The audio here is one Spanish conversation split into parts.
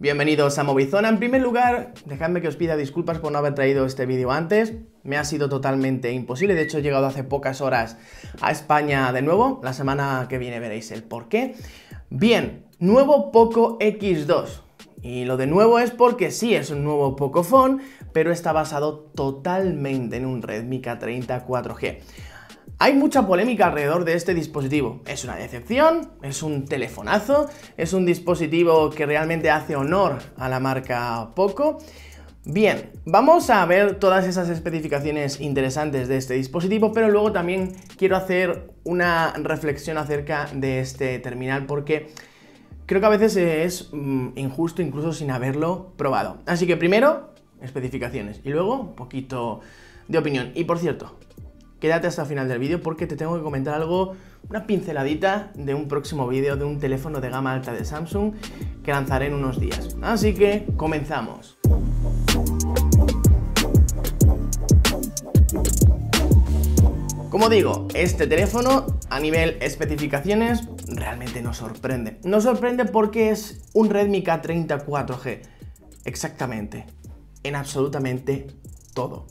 Bienvenidos a Movizona. En primer lugar, dejadme que os pida disculpas por no haber traído este vídeo antes. Me ha sido totalmente imposible. De hecho, he llegado hace pocas horas a España de nuevo. La semana que viene veréis el por qué. Bien, nuevo Poco X2. Y lo de nuevo es porque sí, es un nuevo Pocophone, pero está basado totalmente en un Redmi K30 4G. Hay mucha polémica alrededor de este dispositivo. Es una decepción, es un telefonazo, es un dispositivo que realmente hace honor a la marca Poco. Bien, vamos a ver todas esas especificaciones interesantes de este dispositivo, pero luego también quiero hacer una reflexión acerca de este terminal porque creo que a veces es mm, injusto incluso sin haberlo probado. Así que primero, especificaciones y luego un poquito de opinión. Y por cierto, quédate hasta el final del vídeo porque te tengo que comentar algo, una pinceladita de un próximo vídeo de un teléfono de gama alta de Samsung que lanzaré en unos días. Así que comenzamos. Como digo, este teléfono a nivel especificaciones realmente nos sorprende. Nos sorprende porque es un Redmi K30 4G. Exactamente. En absolutamente todo.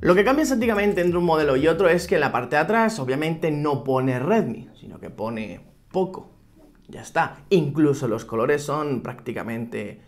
Lo que cambia estéticamente entre un modelo y otro es que en la parte de atrás obviamente no pone Redmi, sino que pone poco. Ya está. Incluso los colores son prácticamente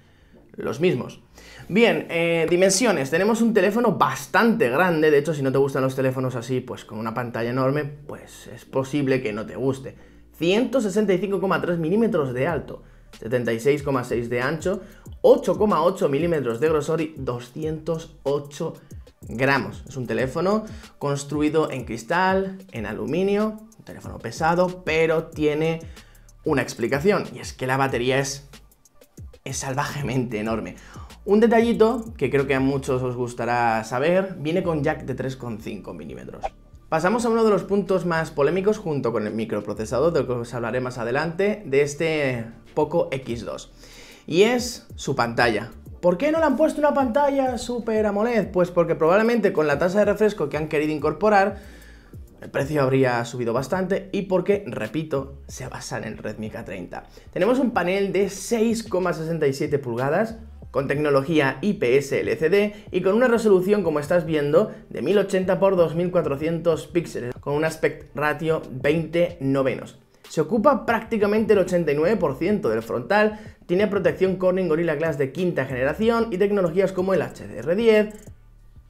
los mismos. Bien, eh, dimensiones. Tenemos un teléfono bastante grande. De hecho, si no te gustan los teléfonos así, pues con una pantalla enorme, pues es posible que no te guste. 165,3 milímetros de alto, 76,6 de ancho, 8,8 milímetros de grosor y 208 gramos. Es un teléfono construido en cristal, en aluminio, un teléfono pesado, pero tiene una explicación, y es que la batería es, es salvajemente enorme. Un detallito que creo que a muchos os gustará saber, viene con jack de 3,5 milímetros. Pasamos a uno de los puntos más polémicos junto con el microprocesador, del que os hablaré más adelante, de este Poco X2. Y es su pantalla. ¿Por qué no le han puesto una pantalla Super AMOLED? Pues porque probablemente con la tasa de refresco que han querido incorporar, el precio habría subido bastante y porque, repito, se basa en el Redmi K30. Tenemos un panel de 6,67 pulgadas con tecnología IPS LCD y con una resolución, como estás viendo, de 1080 x 2400 píxeles, con un aspect ratio 20 novenos. Se ocupa prácticamente el 89% del frontal, tiene protección Corning Gorilla Glass de quinta generación y tecnologías como el HDR10,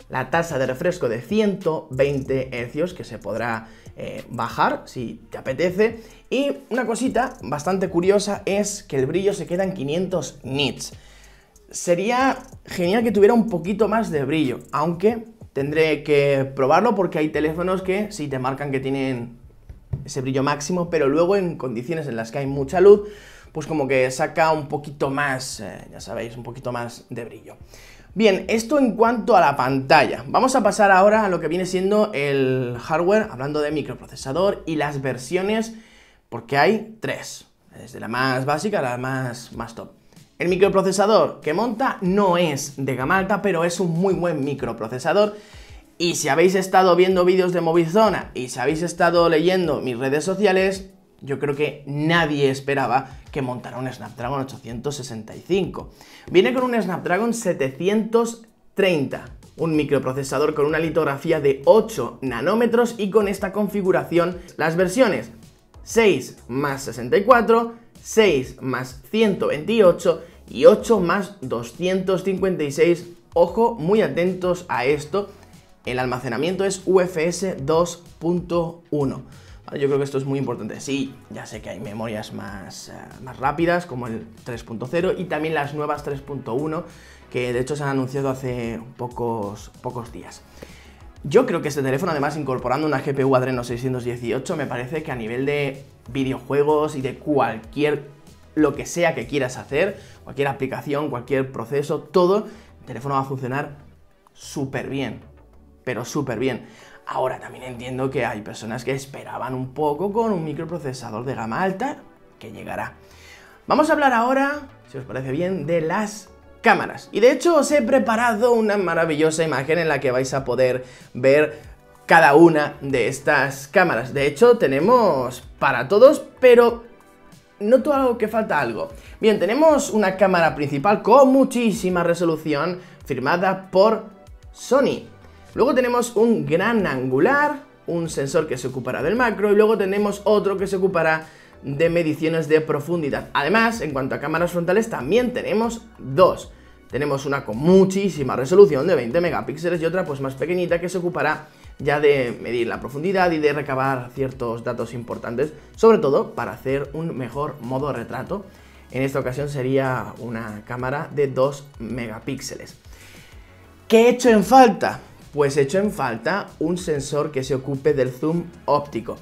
la tasa de refresco de 120 Hz que se podrá eh, bajar si te apetece y una cosita bastante curiosa es que el brillo se queda en 500 nits. Sería genial que tuviera un poquito más de brillo, aunque tendré que probarlo porque hay teléfonos que sí te marcan que tienen ese brillo máximo, pero luego en condiciones en las que hay mucha luz, pues como que saca un poquito más, eh, ya sabéis, un poquito más de brillo. Bien, esto en cuanto a la pantalla. Vamos a pasar ahora a lo que viene siendo el hardware, hablando de microprocesador y las versiones, porque hay tres, desde la más básica a la más, más top. El microprocesador que monta no es de gama alta, pero es un muy buen microprocesador y si habéis estado viendo vídeos de Movizona y si habéis estado leyendo mis redes sociales, yo creo que nadie esperaba que montara un Snapdragon 865. Viene con un Snapdragon 730, un microprocesador con una litografía de 8 nanómetros y con esta configuración las versiones 6 más 64, 6 más 128 y 8 más 256. Ojo, muy atentos a esto el almacenamiento es UFS 2.1. yo creo que esto es muy importante. Sí, ya sé que hay memorias más, eh, más rápidas, como el 3.0 y también las nuevas 3.1, que de hecho se han anunciado hace pocos, pocos días. Yo creo que este teléfono, además incorporando una GPU Adreno 618, me parece que a nivel de videojuegos y de cualquier lo que sea que quieras hacer, cualquier aplicación, cualquier proceso, todo, el teléfono va a funcionar súper bien pero súper bien. Ahora también entiendo que hay personas que esperaban un poco con un microprocesador de gama alta que llegará. Vamos a hablar ahora, si os parece bien, de las cámaras. Y de hecho os he preparado una maravillosa imagen en la que vais a poder ver cada una de estas cámaras. De hecho tenemos para todos, pero noto algo que falta algo. Bien, tenemos una cámara principal con muchísima resolución firmada por Sony. Luego tenemos un gran angular, un sensor que se ocupará del macro y luego tenemos otro que se ocupará de mediciones de profundidad. Además, en cuanto a cámaras frontales, también tenemos dos. Tenemos una con muchísima resolución de 20 megapíxeles y otra pues más pequeñita que se ocupará ya de medir la profundidad y de recabar ciertos datos importantes, sobre todo para hacer un mejor modo retrato. En esta ocasión sería una cámara de 2 megapíxeles. ¿Qué he hecho en falta? Pues he hecho en falta un sensor que se ocupe del zoom óptico.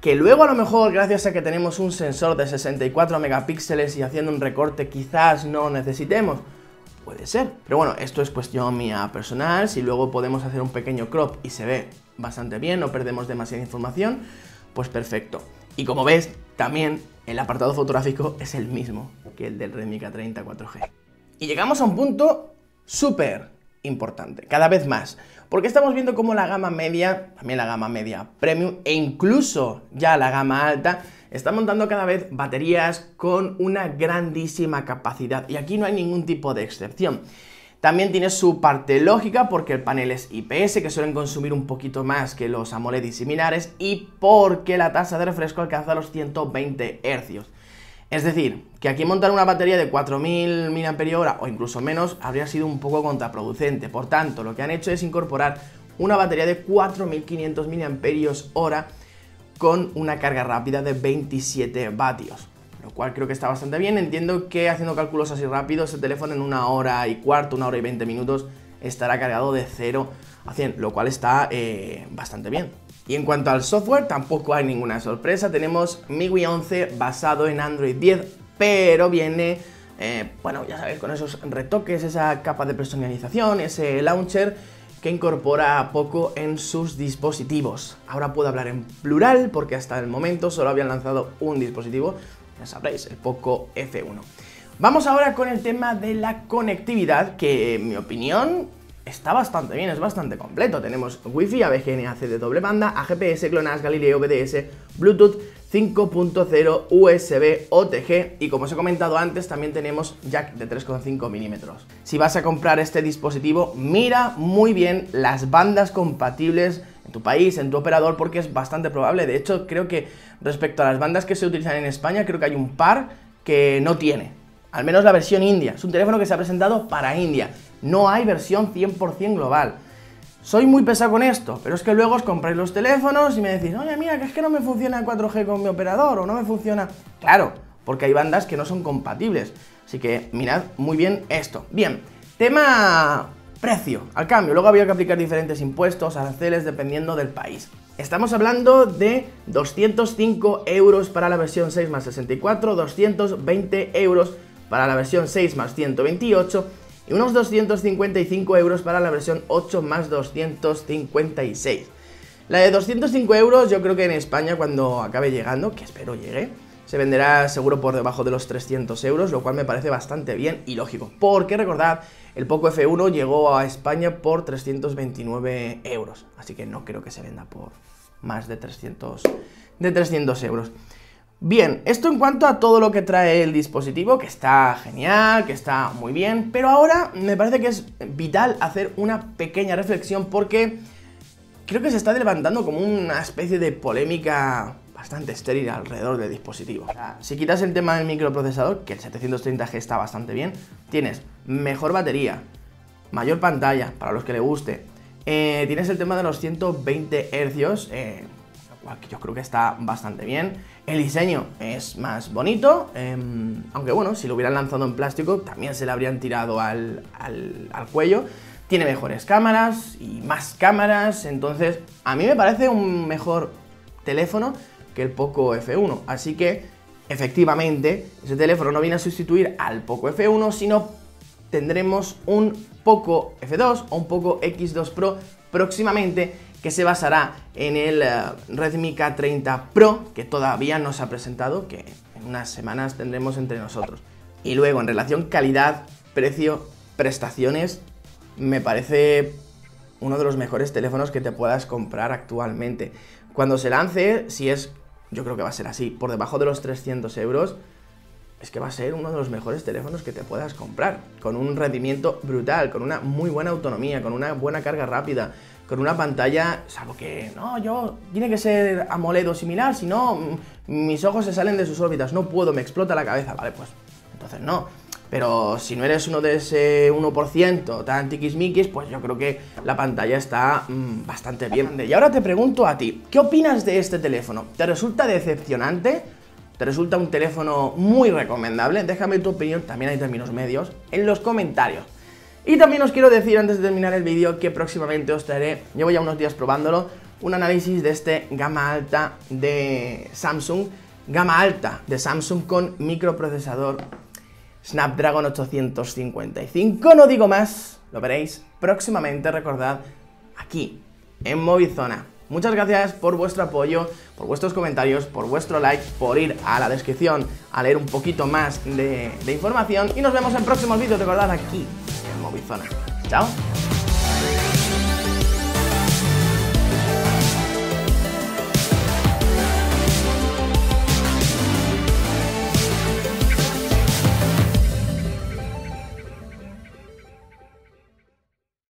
Que luego a lo mejor gracias a que tenemos un sensor de 64 megapíxeles y haciendo un recorte quizás no necesitemos. Puede ser. Pero bueno, esto es cuestión mía personal. Si luego podemos hacer un pequeño crop y se ve bastante bien, no perdemos demasiada información, pues perfecto. Y como ves, también el apartado fotográfico es el mismo que el del Redmi K30 4G. Y llegamos a un punto súper importante, cada vez más, porque estamos viendo cómo la gama media, también la gama media premium e incluso ya la gama alta, está montando cada vez baterías con una grandísima capacidad y aquí no hay ningún tipo de excepción. También tiene su parte lógica porque el panel es IPS que suelen consumir un poquito más que los AMOLED y similares y porque la tasa de refresco alcanza los 120 Hz. Es decir, que aquí montar una batería de 4000 mAh o incluso menos habría sido un poco contraproducente. Por tanto, lo que han hecho es incorporar una batería de 4500 mAh con una carga rápida de 27 vatios. Lo cual creo que está bastante bien. Entiendo que haciendo cálculos así rápidos, el teléfono en una hora y cuarto, una hora y 20 minutos estará cargado de 0 a 100, lo cual está eh, bastante bien. Y en cuanto al software, tampoco hay ninguna sorpresa. Tenemos MIUI 11 basado en Android 10, pero viene, eh, bueno, ya sabéis, con esos retoques, esa capa de personalización, ese launcher que incorpora poco en sus dispositivos. Ahora puedo hablar en plural porque hasta el momento solo habían lanzado un dispositivo, ya sabréis, el Poco F1. Vamos ahora con el tema de la conectividad, que en mi opinión está bastante bien, es bastante completo. Tenemos Wi-Fi, ABGN, AC de doble banda, AGPS, GLONASS, Galileo, BDS, Bluetooth 5.0, USB, OTG y como os he comentado antes también tenemos jack de 3,5 milímetros. Si vas a comprar este dispositivo, mira muy bien las bandas compatibles en tu país, en tu operador, porque es bastante probable. De hecho, creo que respecto a las bandas que se utilizan en España, creo que hay un par que no tiene. Al menos la versión India. Es un teléfono que se ha presentado para India. No hay versión 100% global. Soy muy pesado con esto, pero es que luego os compráis los teléfonos y me decís, oye, mira, que es que no me funciona el 4G con mi operador o no me funciona. Claro, porque hay bandas que no son compatibles. Así que mirad muy bien esto. Bien, tema precio, al cambio. Luego había que aplicar diferentes impuestos, aranceles, dependiendo del país. Estamos hablando de 205 euros para la versión 6 más 64, 220 euros para la versión 6 más 128 y unos 255 euros para la versión 8 más 256. La de 205 euros yo creo que en España cuando acabe llegando, que espero llegue, se venderá seguro por debajo de los 300 euros, lo cual me parece bastante bien y lógico. Porque recordad, el Poco F1 llegó a España por 329 euros, así que no creo que se venda por más de 300, de 300 euros. Bien, esto en cuanto a todo lo que trae el dispositivo, que está genial, que está muy bien, pero ahora me parece que es vital hacer una pequeña reflexión porque creo que se está levantando como una especie de polémica bastante estéril alrededor del dispositivo. si quitas el tema del microprocesador, que el 730G está bastante bien, tienes mejor batería, mayor pantalla, para los que le guste, eh, tienes el tema de los 120 Hz, eh, yo creo que está bastante bien. El diseño es más bonito, em, aunque bueno, si lo hubieran lanzado en plástico también se le habrían tirado al, cuello. Tiene mejores cámaras y más cámaras, entonces a mí me parece un mejor teléfono que el Poco F1. Así que, efectivamente, ese teléfono no viene a sustituir al Poco F1, sino tendremos un Poco F2 o un Poco X2 Pro próximamente que se basará en el eh, Redmi K30 Pro, que todavía no se ha presentado, que en unas semanas tendremos entre nosotros. Y luego, en relación calidad, precio, prestaciones, me parece uno de los mejores teléfonos que te puedas comprar actualmente. Cuando se lance, si es, yo creo que va a ser así, por debajo de los 300 euros, es que va a ser uno de los mejores teléfonos que te puedas comprar, con un rendimiento brutal, con una muy buena autonomía, con una buena carga rápida, con una pantalla, salvo que, no, yo, tiene que ser AMOLED o similar, si no, mm, mis ojos se salen de sus órbitas, no puedo, me explota la cabeza, vale, pues, entonces no. Pero si no eres uno de ese 1% tan tiquismiquis, pues yo creo que la pantalla está mm, bastante bien. Y ahora te pregunto a ti, ¿qué opinas de este teléfono? ¿Te resulta decepcionante? ¿Te resulta un teléfono muy recomendable? Déjame tu opinión, también hay términos medios, en los comentarios. Y también os quiero decir antes de terminar el vídeo que próximamente os traeré, llevo ya unos días probándolo, un análisis de este gama alta de Samsung, gama alta de Samsung con microprocesador Snapdragon 855. No digo más, lo veréis próximamente, recordad, aquí, en Movizona. Muchas gracias por vuestro apoyo, por vuestros comentarios, por vuestro like, por ir a la descripción a leer un poquito más de, información y nos vemos en próximos vídeos, recordad aquí en Movizona. Chao.